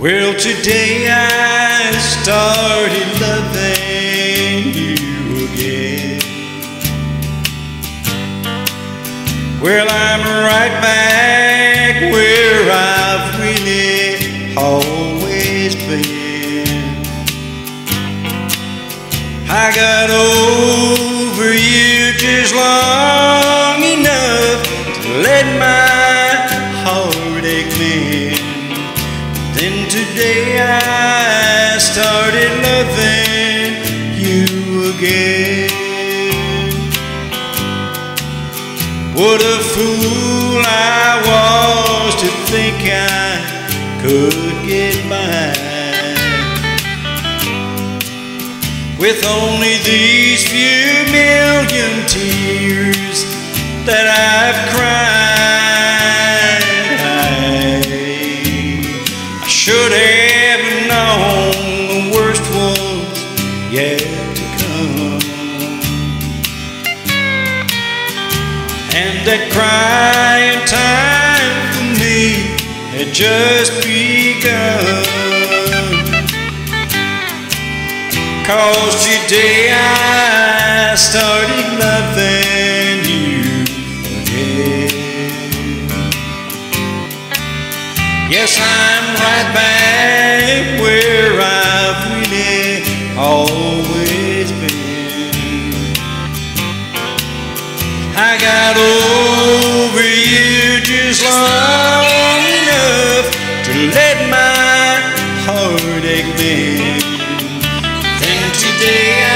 Well, today I started loving you again. Well, I'm right back where I've really always been. I got over today I started loving you again. What a fool I was to think I could get by with only these few million tears that I've should have known the worst was yet to come. And that crying time for me had just begun. Cause today I started loving Yes, I'm right back where I've really always been. I got over you just long enough to let my heartache mend. Then today